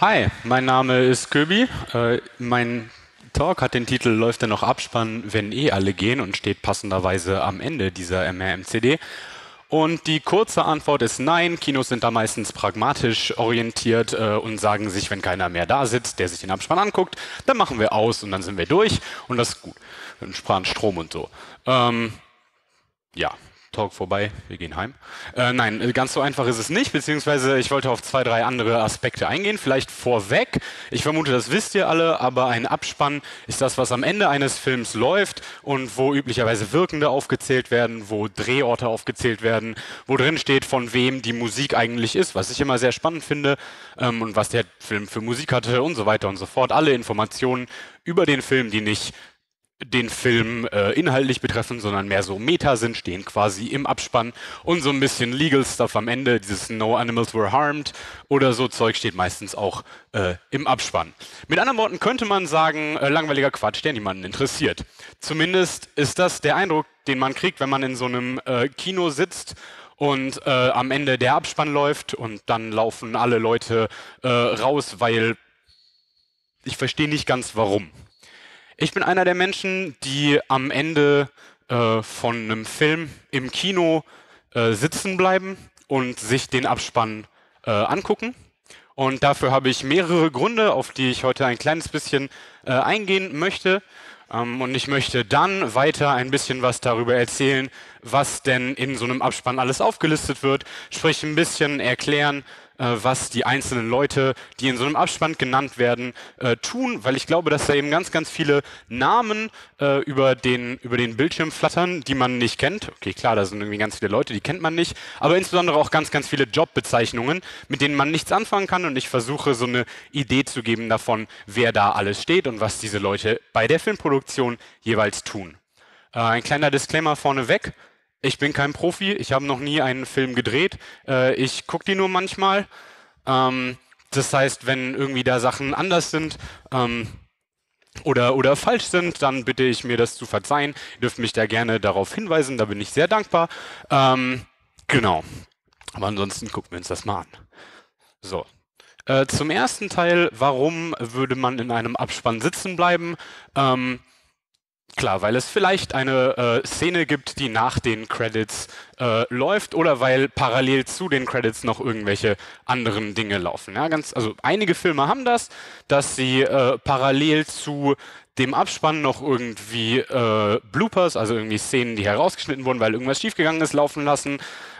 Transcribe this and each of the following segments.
Hi, mein Name ist Köbi. Äh, mein Talk hat den Titel Läuft denn noch Abspann, wenn eh alle gehen und steht passenderweise am Ende dieser MRMCD. Und die kurze Antwort ist nein. Kinos sind da meistens pragmatisch orientiert äh, und sagen sich, wenn keiner mehr da sitzt, der sich den Abspann anguckt, dann machen wir aus und dann sind wir durch und das ist gut. Dann sparen Strom und so. Ähm, ja, Talk vorbei, wir gehen heim. Äh, nein, ganz so einfach ist es nicht, beziehungsweise ich wollte auf zwei, drei andere Aspekte eingehen. Vielleicht vorweg, ich vermute, das wisst ihr alle, aber ein Abspann ist das, was am Ende eines Films läuft und wo üblicherweise Wirkende aufgezählt werden, wo Drehorte aufgezählt werden, wo drin steht, von wem die Musik eigentlich ist, was ich immer sehr spannend finde ähm, und was der Film für Musik hatte und so weiter und so fort. Alle Informationen über den Film, die nicht den Film äh, inhaltlich betreffen, sondern mehr so Meta sind, stehen quasi im Abspann und so ein bisschen Legal Stuff am Ende, dieses No Animals Were Harmed oder so Zeug steht meistens auch äh, im Abspann. Mit anderen Worten könnte man sagen, äh, langweiliger Quatsch, der niemanden interessiert. Zumindest ist das der Eindruck, den man kriegt, wenn man in so einem äh, Kino sitzt und äh, am Ende der Abspann läuft und dann laufen alle Leute äh, raus, weil ich verstehe nicht ganz warum. Ich bin einer der Menschen, die am Ende äh, von einem Film im Kino äh, sitzen bleiben und sich den Abspann äh, angucken. Und dafür habe ich mehrere Gründe, auf die ich heute ein kleines bisschen äh, eingehen möchte. Ähm, und ich möchte dann weiter ein bisschen was darüber erzählen, was denn in so einem Abspann alles aufgelistet wird, sprich ein bisschen erklären, was die einzelnen Leute, die in so einem Abspann genannt werden, äh, tun, weil ich glaube, dass da eben ganz, ganz viele Namen äh, über, den, über den Bildschirm flattern, die man nicht kennt. Okay, klar, da sind irgendwie ganz viele Leute, die kennt man nicht, aber insbesondere auch ganz, ganz viele Jobbezeichnungen, mit denen man nichts anfangen kann und ich versuche so eine Idee zu geben davon, wer da alles steht und was diese Leute bei der Filmproduktion jeweils tun. Äh, ein kleiner Disclaimer vorneweg. Ich bin kein Profi, ich habe noch nie einen Film gedreht. Äh, ich gucke die nur manchmal. Ähm, das heißt, wenn irgendwie da Sachen anders sind ähm, oder, oder falsch sind, dann bitte ich mir das zu verzeihen. Ihr dürft mich da gerne darauf hinweisen, da bin ich sehr dankbar. Ähm, genau. Aber ansonsten gucken wir uns das mal an. So. Äh, zum ersten Teil, warum würde man in einem Abspann sitzen bleiben? Klar, weil es vielleicht eine äh, Szene gibt, die nach den Credits äh, läuft oder weil parallel zu den Credits noch irgendwelche anderen Dinge laufen. Ja, ganz, also einige Filme haben das, dass sie äh, parallel zu dem Abspann noch irgendwie äh, Bloopers, also irgendwie Szenen, die herausgeschnitten wurden, weil irgendwas schiefgegangen ist, laufen lassen.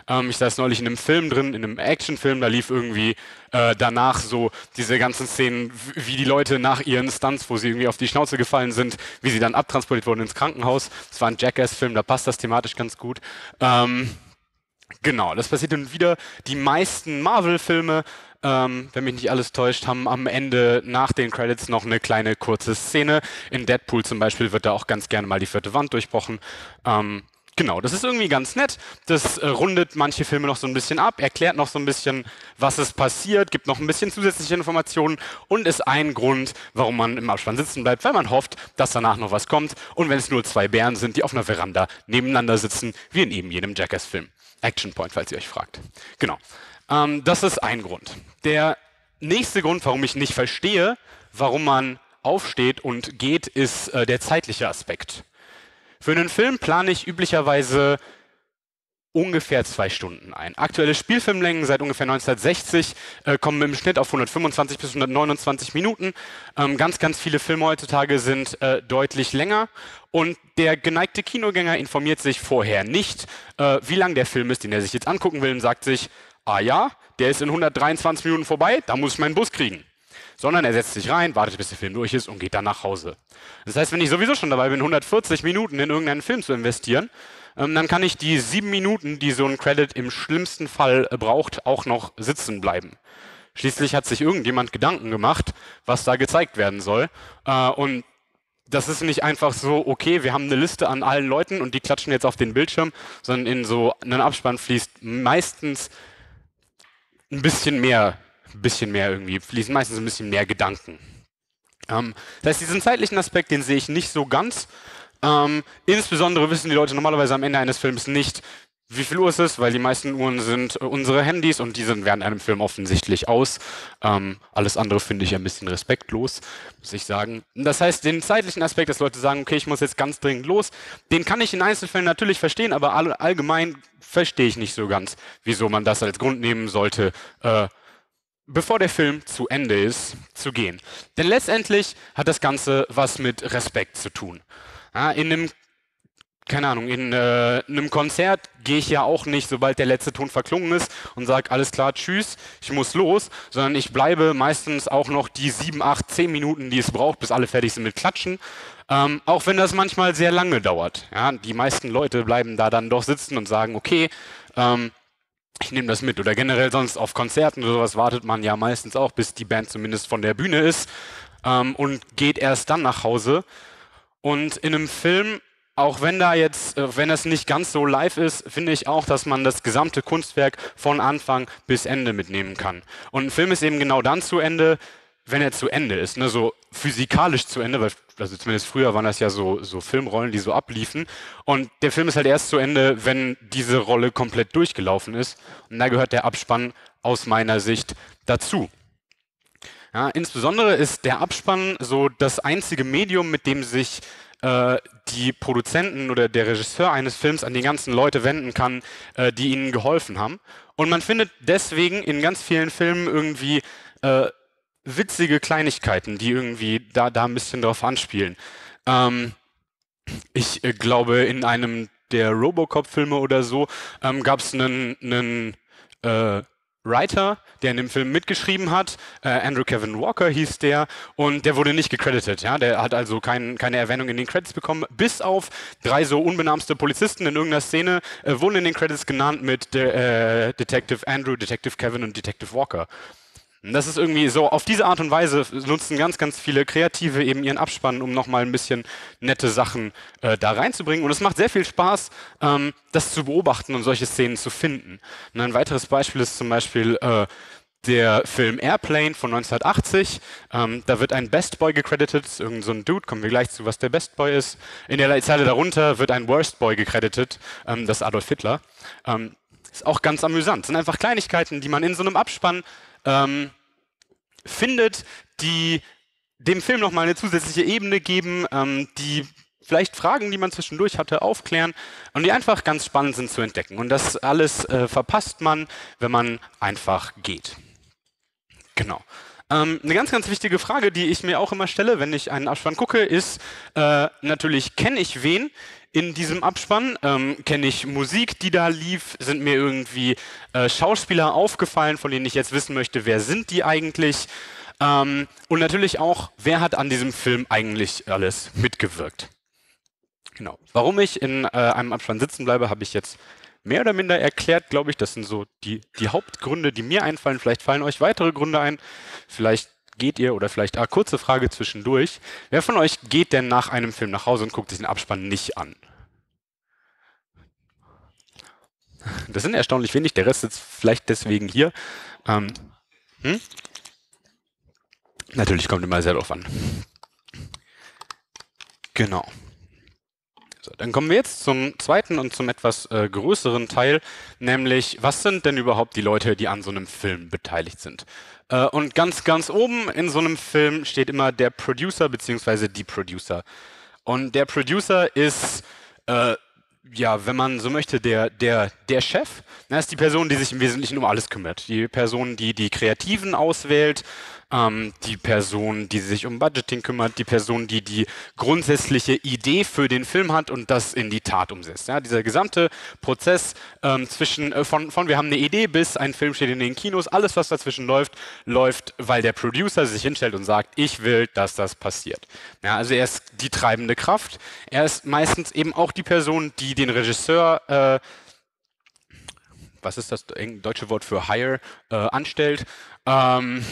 Ähm, ich saß neulich in einem Film drin, in einem Actionfilm, da lief irgendwie äh, danach so diese ganzen Szenen, wie die Leute nach ihren Stunts, wo sie irgendwie auf die Schnauze gefallen sind, wie sie dann abtransportiert wurden ins Krankenhaus. Das war ein Jackass-Film, da passt das thematisch ganz gut. Ähm, genau, das passiert dann wieder. Die meisten Marvel-Filme ähm, wenn mich nicht alles täuscht, haben am Ende nach den Credits noch eine kleine kurze Szene. In Deadpool zum Beispiel wird da auch ganz gerne mal die vierte Wand durchbrochen. Ähm, Genau, das ist irgendwie ganz nett. Das äh, rundet manche Filme noch so ein bisschen ab, erklärt noch so ein bisschen, was ist passiert, gibt noch ein bisschen zusätzliche Informationen und ist ein Grund, warum man im Abspann sitzen bleibt, weil man hofft, dass danach noch was kommt. Und wenn es nur zwei Bären sind, die auf einer Veranda nebeneinander sitzen, wie in eben jedem Jackass-Film. Action Point, falls ihr euch fragt. Genau. Ähm, das ist ein Grund. Der nächste Grund, warum ich nicht verstehe, warum man aufsteht und geht, ist äh, der zeitliche Aspekt. Für einen Film plane ich üblicherweise ungefähr zwei Stunden ein. Aktuelle Spielfilmlängen seit ungefähr 1960 äh, kommen im Schnitt auf 125 bis 129 Minuten. Ähm, ganz, ganz viele Filme heutzutage sind äh, deutlich länger und der geneigte Kinogänger informiert sich vorher nicht, äh, wie lang der Film ist, den er sich jetzt angucken will und sagt sich, ah ja, der ist in 123 Minuten vorbei, da muss ich meinen Bus kriegen. Sondern er setzt sich rein, wartet, bis der Film durch ist und geht dann nach Hause. Das heißt, wenn ich sowieso schon dabei bin, 140 Minuten in irgendeinen Film zu investieren, ähm, dann kann ich die sieben Minuten, die so ein Credit im schlimmsten Fall äh, braucht, auch noch sitzen bleiben. Schließlich hat sich irgendjemand Gedanken gemacht, was da gezeigt werden soll. Äh, und das ist nicht einfach so, okay, wir haben eine Liste an allen Leuten und die klatschen jetzt auf den Bildschirm, sondern in so einen Abspann fließt meistens ein bisschen mehr, ein bisschen mehr irgendwie, fließen meistens ein bisschen mehr Gedanken. Ähm, das heißt, diesen zeitlichen Aspekt, den sehe ich nicht so ganz. Ähm, insbesondere wissen die Leute normalerweise am Ende eines Films nicht, wie viel Uhr es ist, weil die meisten Uhren sind äh, unsere Handys und die sind während einem Film offensichtlich aus. Ähm, alles andere finde ich ein bisschen respektlos, muss ich sagen. Das heißt, den zeitlichen Aspekt, dass Leute sagen, okay, ich muss jetzt ganz dringend los, den kann ich in Einzelfällen natürlich verstehen, aber all, allgemein verstehe ich nicht so ganz, wieso man das als Grund nehmen sollte, äh, bevor der Film zu Ende ist, zu gehen. Denn letztendlich hat das Ganze was mit Respekt zu tun. Ja, in einem keine Ahnung, in äh, einem Konzert gehe ich ja auch nicht, sobald der letzte Ton verklungen ist und sage, alles klar, tschüss, ich muss los, sondern ich bleibe meistens auch noch die sieben, acht, zehn Minuten, die es braucht, bis alle fertig sind mit Klatschen. Ähm, auch wenn das manchmal sehr lange dauert. Ja, die meisten Leute bleiben da dann doch sitzen und sagen, okay, ähm, ich nehme das mit. Oder generell sonst auf Konzerten oder sowas wartet man ja meistens auch, bis die Band zumindest von der Bühne ist ähm, und geht erst dann nach Hause. Und in einem Film auch wenn da jetzt, äh, wenn es nicht ganz so live ist, finde ich auch, dass man das gesamte Kunstwerk von Anfang bis Ende mitnehmen kann. Und ein Film ist eben genau dann zu Ende, wenn er zu Ende ist, ne, so physikalisch zu Ende, weil also zumindest früher waren das ja so, so Filmrollen, die so abliefen. Und der Film ist halt erst zu Ende, wenn diese Rolle komplett durchgelaufen ist. Und da gehört der Abspann aus meiner Sicht dazu. Ja, insbesondere ist der Abspann so das einzige Medium, mit dem sich äh, die Produzenten oder der Regisseur eines Films an die ganzen Leute wenden kann, äh, die ihnen geholfen haben. Und man findet deswegen in ganz vielen Filmen irgendwie äh, witzige Kleinigkeiten, die irgendwie da, da ein bisschen drauf anspielen. Ähm, ich äh, glaube, in einem der Robocop-Filme oder so ähm, gab es einen, einen äh, Writer, der in dem Film mitgeschrieben hat. Äh, Andrew Kevin Walker hieß der und der wurde nicht gecredited. Ja? Der hat also kein, keine Erwähnung in den Credits bekommen, bis auf drei so unbenamste Polizisten in irgendeiner Szene äh, wurden in den Credits genannt mit De äh, Detective Andrew, Detective Kevin und Detective Walker. Das ist irgendwie so, auf diese Art und Weise nutzen ganz, ganz viele Kreative eben ihren Abspann, um nochmal ein bisschen nette Sachen äh, da reinzubringen. Und es macht sehr viel Spaß, ähm, das zu beobachten und solche Szenen zu finden. Und ein weiteres Beispiel ist zum Beispiel äh, der Film Airplane von 1980. Ähm, da wird ein Best Boy gecredited, irgend so ein Dude, kommen wir gleich zu, was der Best Boy ist. In der Zeile darunter wird ein Worst Boy gecredited, ähm, das ist Adolf Hitler. Ähm, ist auch ganz amüsant. Sind einfach Kleinigkeiten, die man in so einem Abspann ähm, findet, die dem Film nochmal eine zusätzliche Ebene geben, ähm, die vielleicht Fragen, die man zwischendurch hatte, aufklären und die einfach ganz spannend sind zu entdecken. Und das alles äh, verpasst man, wenn man einfach geht. Genau. Ähm, eine ganz, ganz wichtige Frage, die ich mir auch immer stelle, wenn ich einen Abspann gucke, ist äh, natürlich, kenne ich wen in diesem Abspann? Ähm, kenne ich Musik, die da lief? Sind mir irgendwie äh, Schauspieler aufgefallen, von denen ich jetzt wissen möchte, wer sind die eigentlich? Ähm, und natürlich auch, wer hat an diesem Film eigentlich alles mitgewirkt? Genau. Warum ich in äh, einem Abspann sitzen bleibe, habe ich jetzt mehr oder minder erklärt, glaube ich. Das sind so die, die Hauptgründe, die mir einfallen. Vielleicht fallen euch weitere Gründe ein. Vielleicht geht ihr, oder vielleicht, ah, kurze Frage zwischendurch. Wer von euch geht denn nach einem Film nach Hause und guckt sich den Abspann nicht an? Das sind erstaunlich wenig, der Rest sitzt vielleicht deswegen hier. Ähm, hm? Natürlich kommt immer sehr drauf an. Genau. Dann kommen wir jetzt zum zweiten und zum etwas äh, größeren Teil, nämlich was sind denn überhaupt die Leute, die an so einem Film beteiligt sind? Äh, und ganz, ganz oben in so einem Film steht immer der Producer bzw. die Producer. Und der Producer ist äh, ja, wenn man so möchte, der, der, der Chef, das ist die Person, die sich im Wesentlichen um alles kümmert. Die Person, die die Kreativen auswählt, ähm, die Person, die sich um Budgeting kümmert, die Person, die die grundsätzliche Idee für den Film hat und das in die Tat umsetzt. Ja, dieser gesamte Prozess ähm, zwischen äh, von, von wir haben eine Idee bis ein Film steht in den Kinos, alles was dazwischen läuft, läuft, weil der Producer sich hinstellt und sagt, ich will, dass das passiert. Ja, also er ist die treibende Kraft. Er ist meistens eben auch die Person, die den Regisseur äh, was ist das deutsche Wort für hire, äh, anstellt. Ähm,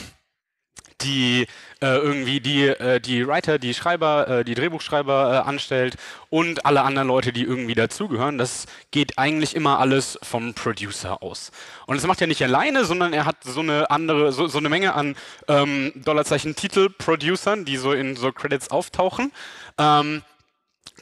die äh, irgendwie die, äh, die Writer, die Schreiber, äh, die Drehbuchschreiber äh, anstellt und alle anderen Leute, die irgendwie dazugehören. Das geht eigentlich immer alles vom Producer aus. Und das macht er nicht alleine, sondern er hat so eine andere, so, so eine Menge an ähm, Dollarzeichen Titel-Producern, die so in so Credits auftauchen. Ähm,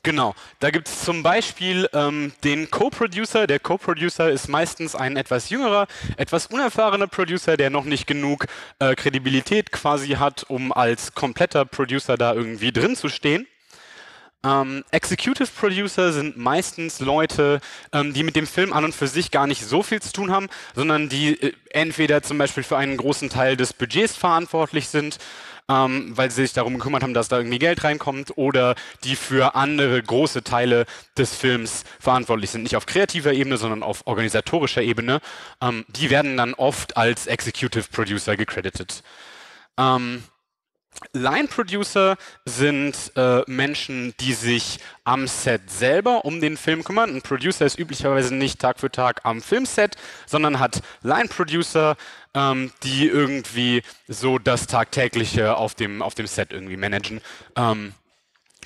Genau, da gibt es zum Beispiel ähm, den Co-Producer. Der Co-Producer ist meistens ein etwas jüngerer, etwas unerfahrener Producer, der noch nicht genug äh, Kredibilität quasi hat, um als kompletter Producer da irgendwie drin zu stehen. Ähm, Executive Producer sind meistens Leute, ähm, die mit dem Film an und für sich gar nicht so viel zu tun haben, sondern die äh, entweder zum Beispiel für einen großen Teil des Budgets verantwortlich sind ähm, weil sie sich darum gekümmert haben, dass da irgendwie Geld reinkommt oder die für andere große Teile des Films verantwortlich sind. Nicht auf kreativer Ebene, sondern auf organisatorischer Ebene. Ähm, die werden dann oft als Executive Producer gecredited. Ähm, Line Producer sind äh, Menschen, die sich am Set selber um den Film kümmern. Ein Producer ist üblicherweise nicht Tag für Tag am Filmset, sondern hat Line Producer, ähm, die irgendwie so das Tagtägliche auf dem, auf dem Set irgendwie managen ähm,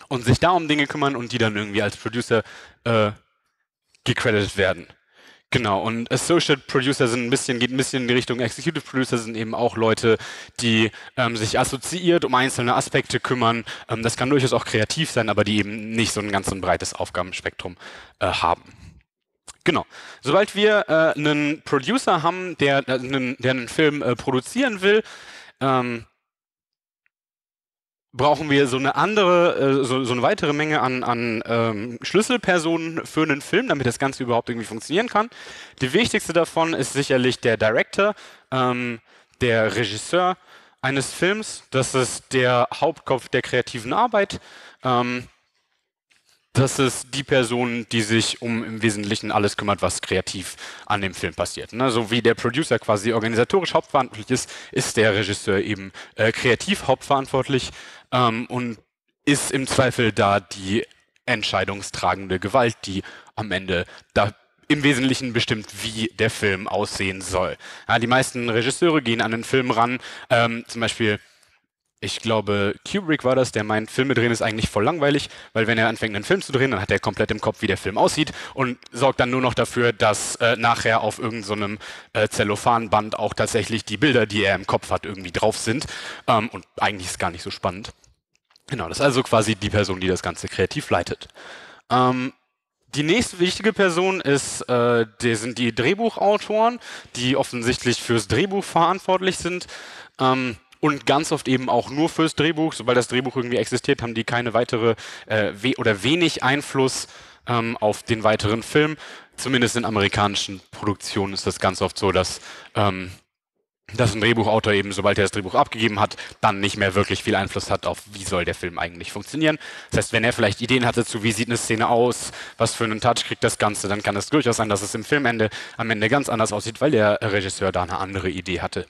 und sich da um Dinge kümmern und die dann irgendwie als Producer äh, gecredited werden. Genau, und Associate Producer sind ein bisschen, geht ein bisschen in die Richtung Executive Producer, sind eben auch Leute, die ähm, sich assoziiert um einzelne Aspekte kümmern. Ähm, das kann durchaus auch kreativ sein, aber die eben nicht so ein ganz so ein breites Aufgabenspektrum äh, haben. Genau. Sobald wir äh, einen Producer haben, der, äh, einen, der einen Film äh, produzieren will, ähm, brauchen wir so eine andere, äh, so, so, eine weitere Menge an, an ähm, Schlüsselpersonen für einen Film, damit das Ganze überhaupt irgendwie funktionieren kann. Die wichtigste davon ist sicherlich der Director, ähm, der Regisseur eines Films. Das ist der Hauptkopf der kreativen Arbeit. Ähm, das ist die Person, die sich um im Wesentlichen alles kümmert, was kreativ an dem Film passiert. Ne? So wie der Producer quasi organisatorisch hauptverantwortlich ist, ist der Regisseur eben äh, kreativ hauptverantwortlich ähm, und ist im Zweifel da die entscheidungstragende Gewalt, die am Ende da im Wesentlichen bestimmt, wie der Film aussehen soll. Ja, die meisten Regisseure gehen an den Film ran, ähm, zum Beispiel ich glaube, Kubrick war das, der meint, Filme drehen ist eigentlich voll langweilig, weil wenn er anfängt, einen Film zu drehen, dann hat er komplett im Kopf, wie der Film aussieht und sorgt dann nur noch dafür, dass äh, nachher auf irgendeinem so äh, Zellophanband auch tatsächlich die Bilder, die er im Kopf hat, irgendwie drauf sind. Ähm, und eigentlich ist es gar nicht so spannend. Genau, das ist also quasi die Person, die das Ganze kreativ leitet. Ähm, die nächste wichtige Person ist, äh, die sind die Drehbuchautoren, die offensichtlich fürs Drehbuch verantwortlich sind. Ähm, und ganz oft eben auch nur fürs Drehbuch. Sobald das Drehbuch irgendwie existiert, haben die keine weitere äh, we oder wenig Einfluss ähm, auf den weiteren Film. Zumindest in amerikanischen Produktionen ist das ganz oft so, dass ähm, dass ein Drehbuchautor eben, sobald er das Drehbuch abgegeben hat, dann nicht mehr wirklich viel Einfluss hat auf, wie soll der Film eigentlich funktionieren. Das heißt, wenn er vielleicht Ideen hat dazu, wie sieht eine Szene aus, was für einen Touch kriegt das Ganze, dann kann es durchaus sein, dass es im Filmende am Ende ganz anders aussieht, weil der Regisseur da eine andere Idee hatte.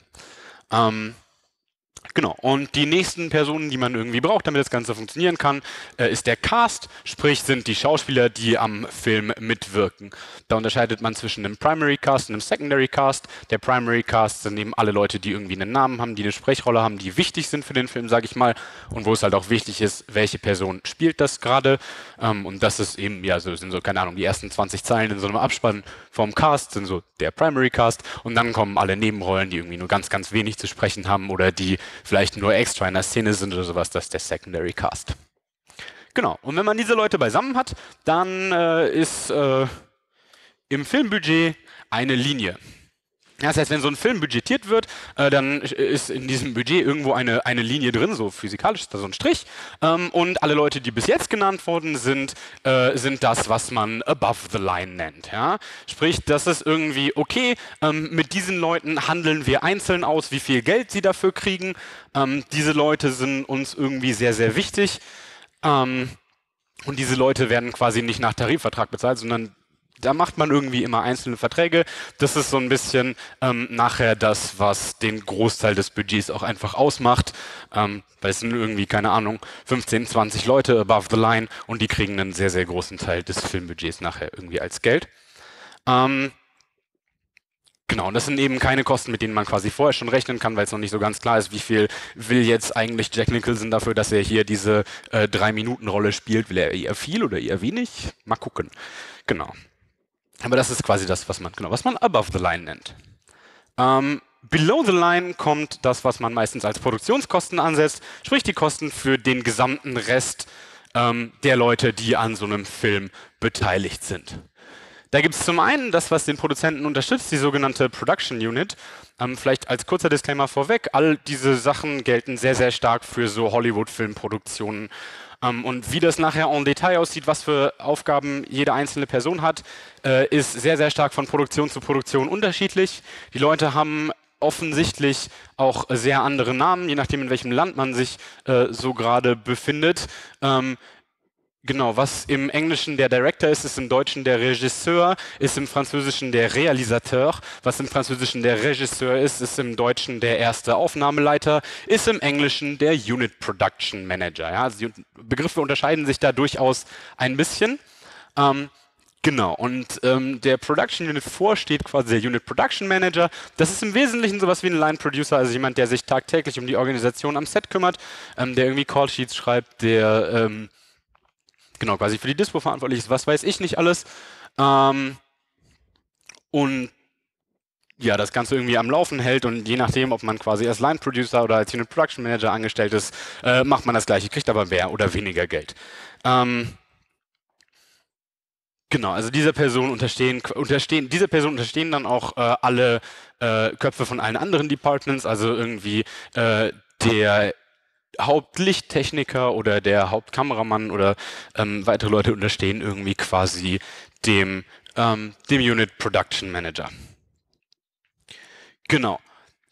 Ähm, Genau. Und die nächsten Personen, die man irgendwie braucht, damit das Ganze funktionieren kann, äh, ist der Cast, sprich sind die Schauspieler, die am Film mitwirken. Da unterscheidet man zwischen einem Primary Cast und einem Secondary Cast. Der Primary Cast sind eben alle Leute, die irgendwie einen Namen haben, die eine Sprechrolle haben, die wichtig sind für den Film, sage ich mal, und wo es halt auch wichtig ist, welche Person spielt das gerade. Ähm, und das ist eben, ja, so sind so, keine Ahnung, die ersten 20 Zeilen in so einem Abspann vom Cast sind so der Primary Cast und dann kommen alle Nebenrollen, die irgendwie nur ganz, ganz wenig zu sprechen haben oder die vielleicht nur extra in der Szene sind oder sowas, das ist der Secondary Cast. Genau, und wenn man diese Leute beisammen hat, dann äh, ist äh, im Filmbudget eine Linie. Das heißt, wenn so ein Film budgetiert wird, äh, dann ist in diesem Budget irgendwo eine, eine Linie drin, so physikalisch ist da so ein Strich. Ähm, und alle Leute, die bis jetzt genannt wurden, sind, äh, sind das, was man above the line nennt. Ja? Sprich, das ist irgendwie, okay, ähm, mit diesen Leuten handeln wir einzeln aus, wie viel Geld sie dafür kriegen. Ähm, diese Leute sind uns irgendwie sehr, sehr wichtig. Ähm, und diese Leute werden quasi nicht nach Tarifvertrag bezahlt, sondern da macht man irgendwie immer einzelne Verträge. Das ist so ein bisschen ähm, nachher das, was den Großteil des Budgets auch einfach ausmacht. Ähm, weil es sind irgendwie, keine Ahnung, 15, 20 Leute above the line und die kriegen einen sehr, sehr großen Teil des Filmbudgets nachher irgendwie als Geld. Ähm, Genau, und das sind eben keine Kosten, mit denen man quasi vorher schon rechnen kann, weil es noch nicht so ganz klar ist, wie viel will jetzt eigentlich Jack Nicholson dafür, dass er hier diese äh, Drei-Minuten-Rolle spielt. Will er eher viel oder eher wenig? Mal gucken. Genau. Aber das ist quasi das, was man, genau, was man above the line nennt. Ähm, below the line kommt das, was man meistens als Produktionskosten ansetzt, sprich die Kosten für den gesamten Rest ähm, der Leute, die an so einem Film beteiligt sind. Da gibt es zum einen das, was den Produzenten unterstützt, die sogenannte Production Unit. Ähm, vielleicht als kurzer Disclaimer vorweg, all diese Sachen gelten sehr, sehr stark für so Hollywood-Filmproduktionen. Ähm, und wie das nachher en Detail aussieht, was für Aufgaben jede einzelne Person hat, äh, ist sehr, sehr stark von Produktion zu Produktion unterschiedlich. Die Leute haben offensichtlich auch sehr andere Namen, je nachdem, in welchem Land man sich äh, so gerade befindet. Genau, was im Englischen der Director ist, ist im Deutschen der Regisseur, ist im Französischen der Realisateur. Was im Französischen der Regisseur ist, ist im Deutschen der erste Aufnahmeleiter, ist im Englischen der Unit Production Manager. Ja, also die Begriffe unterscheiden sich da durchaus ein bisschen. Ähm, Genau, und ähm, der Production Unit vorsteht quasi der Unit Production Manager. Das ist im Wesentlichen sowas wie ein Line Producer, also jemand, der sich tagtäglich um die Organisation am Set kümmert, ähm, der irgendwie Callsheets schreibt, der ähm, genau quasi für die Dispo verantwortlich ist, was weiß ich nicht alles. Ähm, und ja, das Ganze irgendwie am Laufen hält und je nachdem, ob man quasi als Line Producer oder als Unit Production Manager angestellt ist, äh, macht man das gleiche, kriegt aber mehr oder weniger Geld. Ähm, Genau, also dieser Person unterstehen, unterstehen, dieser Person unterstehen dann auch äh, alle äh, Köpfe von allen anderen Departments, also irgendwie äh, der Hauptlichttechniker oder der Hauptkameramann oder ähm, weitere Leute unterstehen irgendwie quasi dem, ähm, dem Unit Production Manager. Genau.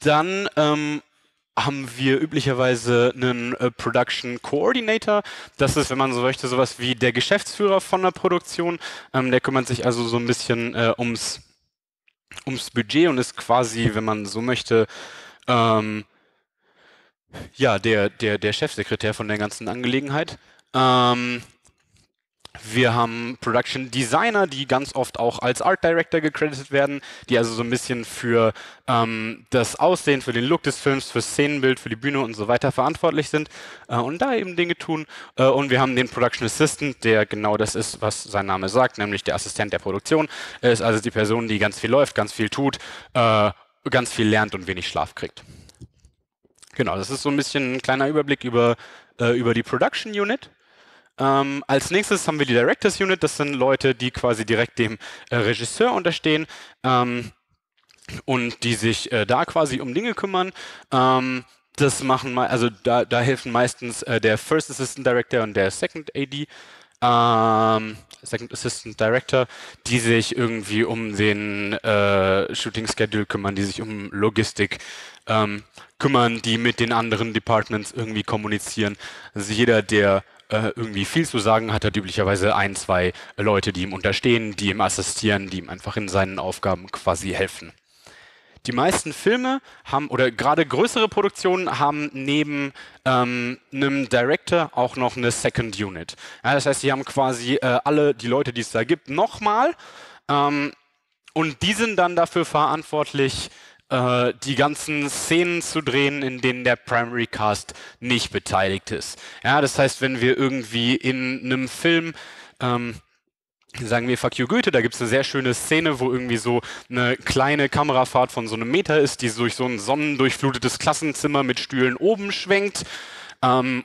Dann ähm, haben wir üblicherweise einen äh, Production Coordinator. Das ist, wenn man so möchte, sowas wie der Geschäftsführer von der Produktion. Ähm, der kümmert sich also so ein bisschen äh, ums, ums Budget und ist quasi, wenn man so möchte, ähm, ja, der, der, der Chefsekretär von der ganzen Angelegenheit. Ähm, wir haben Production Designer, die ganz oft auch als Art Director gecredited werden, die also so ein bisschen für ähm, das Aussehen, für den Look des Films, für Szenenbild, für die Bühne und so weiter verantwortlich sind äh, und da eben Dinge tun. Äh, und wir haben den Production Assistant, der genau das ist, was sein Name sagt, nämlich der Assistent der Produktion. Er ist also die Person, die ganz viel läuft, ganz viel tut, äh, ganz viel lernt und wenig Schlaf kriegt. Genau, das ist so ein bisschen ein kleiner Überblick über, äh, über die Production Unit. Ähm, als nächstes haben wir die Directors Unit. Das sind Leute, die quasi direkt dem äh, Regisseur unterstehen ähm, und die sich äh, da quasi um Dinge kümmern. Ähm, das machen mal, also da, da helfen meistens äh, der First Assistant Director und der Second AD. Ähm, Second Assistant Director, die sich irgendwie um den äh, Shooting Schedule kümmern, die sich um Logistik ähm, kümmern, die mit den anderen Departments irgendwie kommunizieren. Also jeder, der äh, irgendwie viel zu sagen hat, hat üblicherweise ein, zwei Leute, die ihm unterstehen, die ihm assistieren, die ihm einfach in seinen Aufgaben quasi helfen. Die meisten Filme haben, oder gerade größere Produktionen haben neben ähm, einem Director auch noch eine Second Unit. Ja, das heißt, sie haben quasi äh, alle die Leute, die es da gibt, nochmal. Ähm, und die sind dann dafür verantwortlich, äh, die ganzen Szenen zu drehen, in denen der Primary Cast nicht beteiligt ist. Ja, das heißt, wenn wir irgendwie in einem Film ähm, sagen wir Fuck you Goethe, da gibt es eine sehr schöne Szene, wo irgendwie so eine kleine Kamerafahrt von so einem Meter ist, die durch so ein sonnendurchflutetes Klassenzimmer mit Stühlen oben schwenkt. Ähm,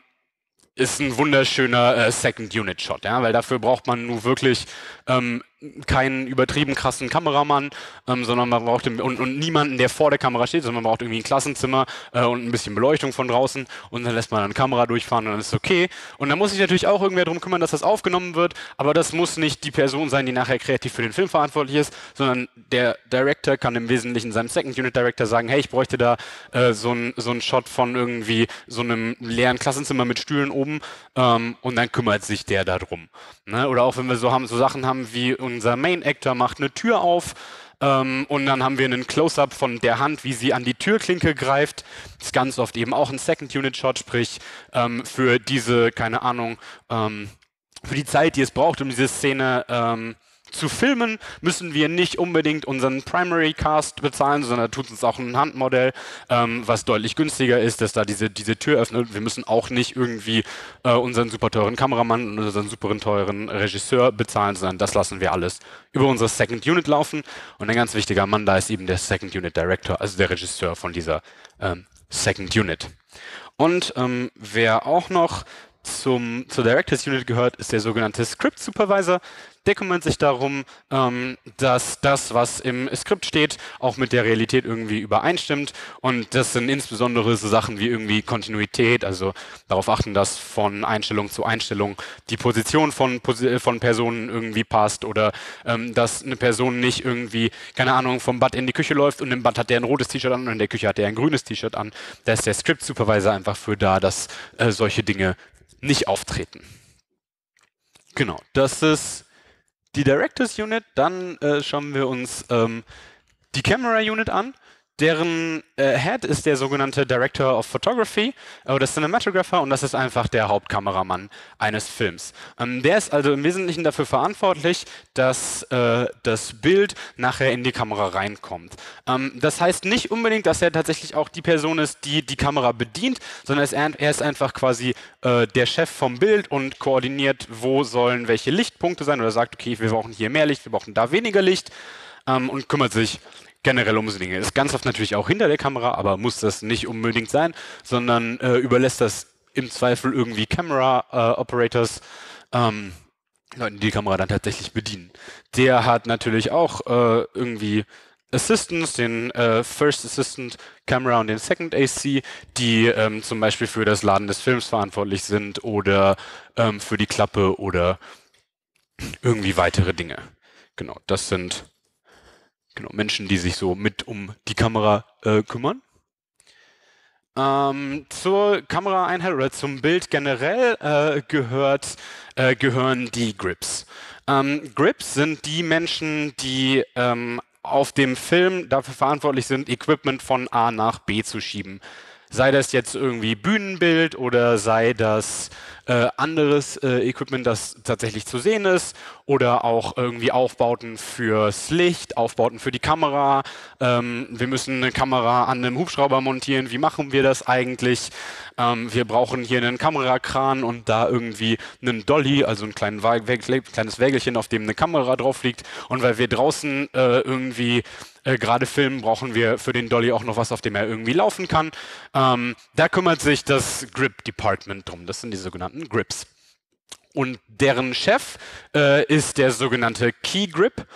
ist ein wunderschöner äh, Second Unit Shot, ja, weil dafür braucht man nur wirklich ähm, keinen übertrieben krassen Kameramann, ähm, sondern man braucht und, und, niemanden, der vor der Kamera steht, sondern man braucht irgendwie ein Klassenzimmer äh, und ein bisschen Beleuchtung von draußen und dann lässt man eine Kamera durchfahren und dann ist es okay. Und dann muss sich natürlich auch irgendwer darum kümmern, dass das aufgenommen wird, aber das muss nicht die Person sein, die nachher kreativ für den Film verantwortlich ist, sondern der Director kann im Wesentlichen seinem Second Unit Director sagen, hey, ich bräuchte da äh, so ein so Shot von irgendwie so einem leeren Klassenzimmer mit Stühlen oben ähm, und dann kümmert sich der darum. Ne? Oder auch wenn wir so haben so Sachen haben wie unser Main Actor macht eine Tür auf ähm, und dann haben wir einen Close-up von der Hand, wie sie an die Türklinke greift. Das ist ganz oft eben auch ein Second Unit Shot, sprich ähm, für diese, keine Ahnung, ähm, für die Zeit, die es braucht, um diese Szene ähm, zu filmen, müssen wir nicht unbedingt unseren Primary Cast bezahlen, sondern tut uns auch ein Handmodell, ähm, was deutlich günstiger ist, dass da diese, diese Tür öffnet. Wir müssen auch nicht irgendwie äh, unseren super teuren Kameramann und unseren super teuren Regisseur bezahlen, sondern das lassen wir alles über unsere Second Unit laufen. Und ein ganz wichtiger Mann da ist eben der Second Unit Director, also der Regisseur von dieser ähm, Second Unit. Und ähm, wer auch noch zum, zur Directors Unit gehört, ist der sogenannte Script Supervisor. Der kümmert sich darum, ähm, dass das, was im Skript steht, auch mit der Realität irgendwie übereinstimmt. Und das sind insbesondere so Sachen wie irgendwie Kontinuität, also darauf achten, dass von Einstellung zu Einstellung die Position von, von Personen irgendwie passt oder ähm, dass eine Person nicht irgendwie, keine Ahnung, vom Bad in die Küche läuft und im Bad hat der ein rotes T-Shirt an und in der Küche hat der ein grünes T-Shirt an. Da ist der Script Supervisor einfach für da, dass äh, solche Dinge nicht auftreten. Genau, das ist die Directors Unit. Dann äh, schauen wir uns ähm, die Camera Unit an. Deren äh, Head ist der sogenannte Director of Photography oder Cinematographer und das ist einfach der Hauptkameramann eines Films. Ähm, der ist also im Wesentlichen dafür verantwortlich, dass äh, das Bild nachher in die Kamera reinkommt. Ähm, das heißt nicht unbedingt, dass er tatsächlich auch die Person ist, die die Kamera bedient, sondern er, er ist einfach quasi äh, der Chef vom Bild und koordiniert, wo sollen welche Lichtpunkte sein oder sagt, okay, wir brauchen hier mehr Licht, wir brauchen da weniger Licht ähm, und kümmert sich generell um Dinge. Ist ganz oft natürlich auch hinter der Kamera, aber muss das nicht unbedingt sein, sondern äh, überlässt das im Zweifel irgendwie Camera äh, Operators, ähm, Leuten, die die Kamera dann tatsächlich bedienen. Der hat natürlich auch äh, irgendwie Assistants, den äh, First Assistant Camera und den Second AC, die ähm, zum Beispiel für das Laden des Films verantwortlich sind oder ähm, für die Klappe oder irgendwie weitere Dinge. Genau, das sind genau, Menschen, die sich so mit um die Kamera äh, kümmern. Ähm, zur Kameraeinheit oder zum Bild generell äh, gehört, äh, gehören die Grips. Ähm, Grips sind die Menschen, die ähm, auf dem Film dafür verantwortlich sind, Equipment von A nach B zu schieben. Sei das jetzt irgendwie Bühnenbild oder sei das äh, anderes äh, Equipment, das tatsächlich zu sehen ist oder auch irgendwie Aufbauten fürs Licht, Aufbauten für die Kamera. Ähm, wir müssen eine Kamera an einem Hubschrauber montieren. Wie machen wir das eigentlich? Ähm, wir brauchen hier einen Kamerakran und da irgendwie einen Dolly, also ein kleines Wägelchen, auf dem eine Kamera drauf liegt. Und weil wir draußen äh, irgendwie äh, gerade filmen, brauchen wir für den Dolly auch noch was, auf dem er irgendwie laufen kann. Ähm, da kümmert sich das Grip Department drum. Das sind die sogenannten Grips. Und deren Chef äh, ist der sogenannte Key Grip.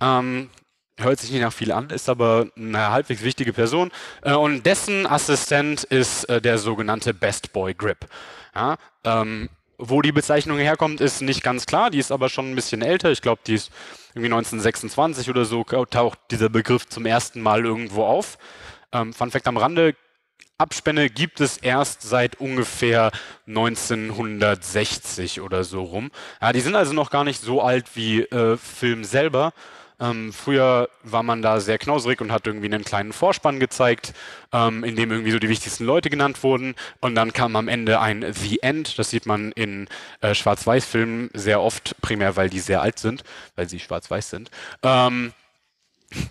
Ähm, hört sich nicht nach viel an, ist aber eine halbwegs wichtige Person. Äh, und dessen Assistent ist äh, der sogenannte Best Boy Grip. Ja, ähm, wo die Bezeichnung herkommt, ist nicht ganz klar. Die ist aber schon ein bisschen älter. Ich glaube, die ist irgendwie 1926 oder so taucht dieser Begriff zum ersten Mal irgendwo auf. Ähm, Fun Fact am Rande, Abspänne gibt es erst seit ungefähr 1960 oder so rum. Ja, die sind also noch gar nicht so alt wie äh, Film selber. Ähm, früher war man da sehr knauserig und hat irgendwie einen kleinen Vorspann gezeigt, ähm, in dem irgendwie so die wichtigsten Leute genannt wurden. Und dann kam am Ende ein The End. Das sieht man in äh, Schwarz-Weiß-Filmen sehr oft, primär weil die sehr alt sind, weil sie schwarz-weiß sind. Ähm,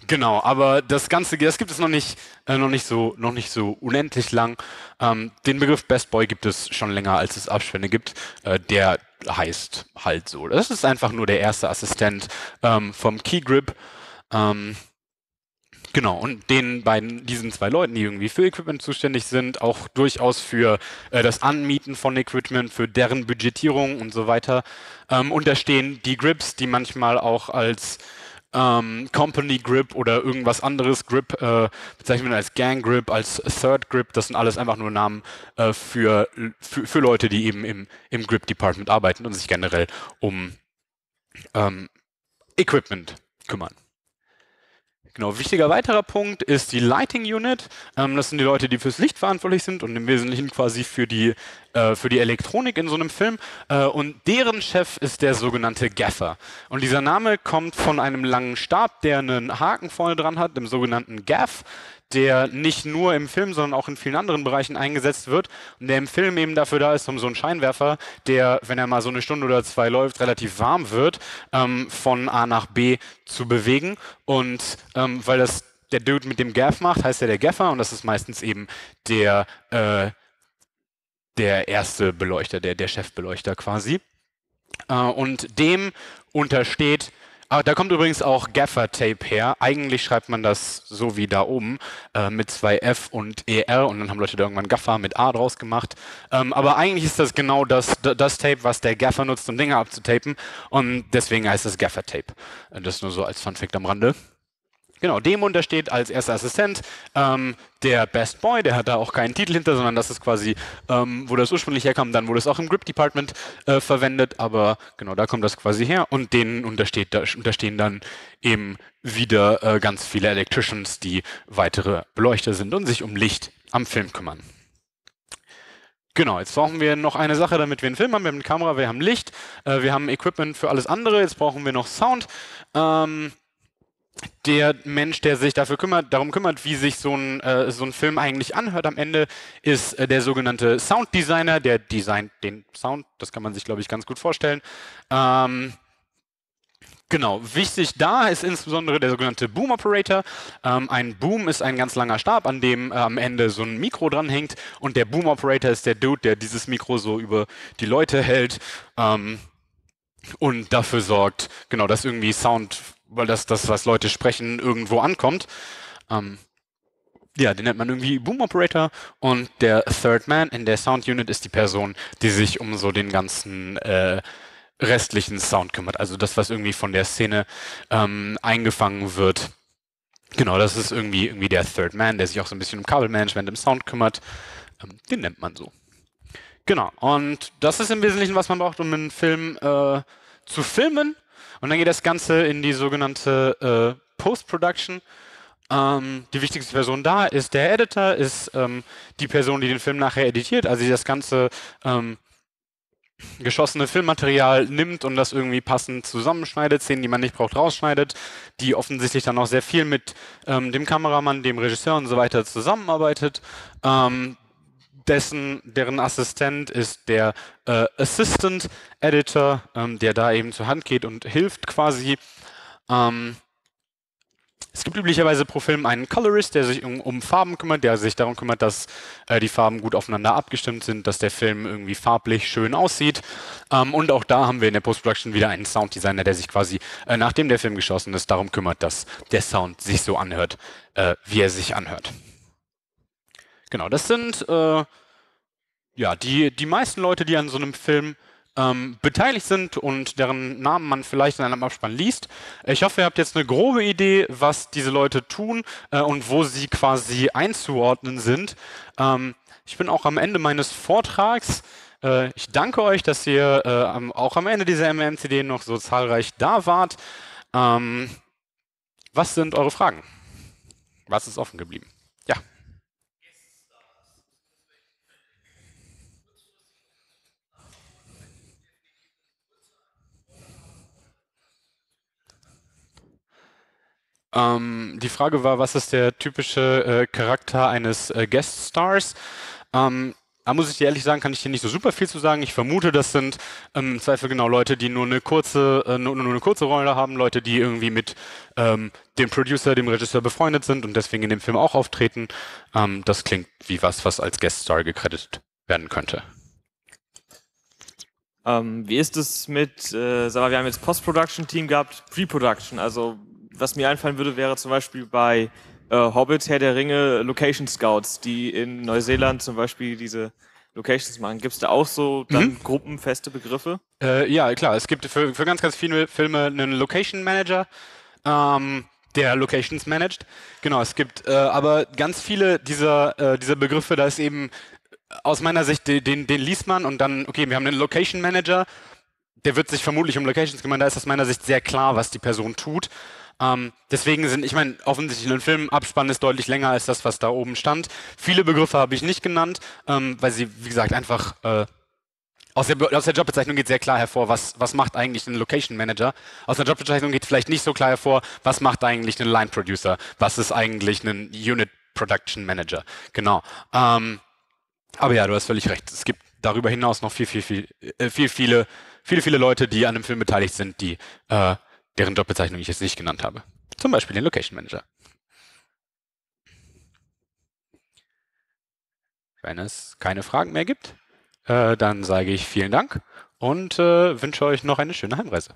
Genau, aber das Ganze, das gibt es noch nicht, äh, noch nicht so, noch nicht so unendlich lang. Ähm, den Begriff Best Boy gibt es schon länger, als es Abspende gibt. Äh, der heißt halt so. Das ist einfach nur der erste Assistent ähm, vom Key Grip. Ähm, Genau, und den beiden, diesen zwei Leuten, die irgendwie für Equipment zuständig sind, auch durchaus für äh, das Anmieten von Equipment, für deren Budgetierung und so weiter, ähm, unterstehen die Grips, die manchmal auch als ähm, Company Grip oder irgendwas anderes Grip äh, bezeichnet man als Gang Grip, als Third Grip. Das sind alles einfach nur Namen äh, für, für, für, Leute, die eben im, im Grip Department arbeiten und sich generell um ähm, Equipment kümmern. Genau, wichtiger weiterer Punkt ist die Lighting Unit. Ähm, das sind die Leute, die fürs Licht verantwortlich sind und im Wesentlichen quasi für die, äh, für die Elektronik in so einem Film. Äh, und deren Chef ist der sogenannte Gaffer. Und dieser Name kommt von einem langen Stab, der einen Haken vorne dran hat, dem sogenannten Gaff der nicht nur im Film, sondern auch in vielen anderen Bereichen eingesetzt wird und der im Film eben dafür da ist, um so einen Scheinwerfer, der, wenn er mal so eine Stunde oder zwei läuft, relativ warm wird, ähm, von A nach B zu bewegen. Und ähm, weil das der Dude mit dem Gaff macht, heißt er der Gaffer und das ist meistens eben der, äh, der erste Beleuchter, der, der Chefbeleuchter quasi. Äh, und dem untersteht Ah, da kommt übrigens auch Gaffer-Tape her. Eigentlich schreibt man das so wie da oben äh, mit zwei F und ER und dann haben Leute da irgendwann Gaffer mit A draus gemacht. Ähm, aber eigentlich ist das genau das, das Tape, was der Gaffer nutzt, um Dinge abzutapen und deswegen heißt es Gaffer-Tape. Äh, das nur so als Funfact am Rande. Genau, dem untersteht als erster Assistent ähm, der Best Boy, der hat da auch keinen Titel hinter, sondern das ist quasi, ähm, wo das ursprünglich herkam, dann wurde es auch im Grip Department äh, verwendet, aber genau, da kommt das quasi her und denen untersteht, da, unterstehen dann eben wieder äh, ganz viele Electricians, die weitere Beleuchter sind und sich um Licht am Film kümmern. Genau, jetzt brauchen wir noch eine Sache, damit wir einen Film haben. Wir haben eine Kamera, wir haben Licht, äh, wir haben Equipment für alles andere, jetzt brauchen wir noch Sound. Ähm, der Mensch, der sich dafür kümmert, darum kümmert, wie sich so ein, äh, so ein Film eigentlich anhört am Ende, ist äh, der sogenannte Sounddesigner, der designt den Sound, das kann man sich, glaube ich, ganz gut vorstellen. Ähm, Genau, wichtig da ist insbesondere der sogenannte Boom Operator. Ähm, ein Boom ist ein ganz langer Stab, an dem äh, am Ende so ein Mikro dranhängt und der Boom Operator ist der Dude, der dieses Mikro so über die Leute hält ähm, und dafür sorgt, genau, dass irgendwie Sound weil das, das, was Leute sprechen, irgendwo ankommt. Ähm, ja, den nennt man irgendwie Boom Operator und der Third Man in der Sound Unit ist die Person, die sich um so den ganzen äh, restlichen Sound kümmert. Also das, was irgendwie von der Szene ähm, eingefangen wird. Genau, das ist irgendwie, irgendwie der Third Man, der sich auch so ein bisschen um Kabelmanagement im Sound kümmert. Ähm, den nennt man so. Genau, und das ist im Wesentlichen, was man braucht, um einen Film äh, zu filmen. Und dann geht das Ganze in die sogenannte äh, Post-Production. Ähm, die wichtigste Person da ist der Editor, ist ähm, die Person, die den Film nachher editiert, also die das ganze ähm, geschossene Filmmaterial nimmt und das irgendwie passend zusammenschneidet, Szenen, die man nicht braucht, rausschneidet, die offensichtlich dann auch sehr viel mit ähm, dem Kameramann, dem Regisseur und so weiter zusammenarbeitet. Ähm, dessen, deren Assistent ist der äh, Assistant Editor, ähm, der da eben zur Hand geht und hilft quasi. Ähm, es gibt üblicherweise pro Film einen Colorist, der sich um, um Farben kümmert, der sich darum kümmert, dass äh, die Farben gut aufeinander abgestimmt sind, dass der Film irgendwie farblich schön aussieht. Ähm, und auch da haben wir in der Post-Production wieder einen Sounddesigner, der sich quasi, äh, nachdem der Film geschossen ist, darum kümmert, dass der Sound sich so anhört, äh, wie er sich anhört. Genau, das sind äh, ja die, die meisten Leute, die an so einem Film ähm, beteiligt sind und deren Namen man vielleicht in einem Abspann liest. Ich hoffe, ihr habt jetzt eine grobe Idee, was diese Leute tun äh, und wo sie quasi einzuordnen sind. Ähm, ich bin auch am Ende meines Vortrags. Äh, ich danke euch, dass ihr äh, auch am Ende dieser MMCD noch so zahlreich da wart. Ähm, was sind eure Fragen? Was ist offen geblieben? Ähm, die Frage war, was ist der typische äh, Charakter eines äh, Guest Stars? Ähm, da muss ich dir ehrlich sagen, kann ich dir nicht so super viel zu sagen. Ich vermute, das sind ähm, im Zweifel genau Leute, die nur eine kurze, äh, nur, nur, eine kurze Rolle haben, Leute, die irgendwie mit ähm, dem Producer, dem Regisseur befreundet sind und deswegen in dem Film auch auftreten. Ähm, das klingt wie was, was als Guest Star gecredited werden könnte. Ähm, wie ist es mit, äh, sag mal, wir haben jetzt Post-Production-Team gehabt, Pre-Production, also was mir einfallen würde, wäre zum Beispiel bei äh, Hobbit, Herr der Ringe, Location Scouts, die in Neuseeland zum Beispiel diese Locations machen. Gibt es da auch so dann mhm. gruppenfeste Begriffe? Äh, ja, klar. Es gibt für, für ganz, ganz viele Filme einen Location Manager. Ähm, der Locations managt. Genau, es gibt äh, aber ganz viele dieser, äh, dieser Begriffe, da ist eben aus meiner Sicht, den, den liest man und dann, okay, wir haben einen Location Manager, der wird sich vermutlich um Locations kümmern, da ist aus meiner Sicht sehr klar, was die Person tut. Ähm, deswegen sind, ich meine, offensichtlich ein Filmabspann ist deutlich länger als das, was da oben stand. Viele Begriffe habe ich nicht genannt, ähm, weil sie, wie gesagt, einfach äh, aus der, aus der, Jobbezeichnung geht sehr klar hervor, was, was macht eigentlich ein Location Manager. Aus der Jobbezeichnung geht vielleicht nicht so klar hervor, was macht eigentlich ein Line Producer, was ist eigentlich ein Unit Production Manager. Genau. Ähm, aber ja, du hast völlig recht. Es gibt darüber hinaus noch viel, viel, viel, äh, viel, viele, viele, viele Leute, die an einem Film beteiligt sind, die äh, deren Jobbezeichnung ich jetzt nicht genannt habe. Zum Beispiel den Location Manager. Wenn es keine Fragen mehr gibt, äh, dann sage ich vielen Dank und äh, wünsche euch noch eine schöne Heimreise.